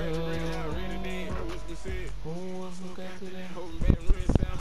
Who it, read it, read